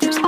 Just